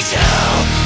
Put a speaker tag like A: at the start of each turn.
A: do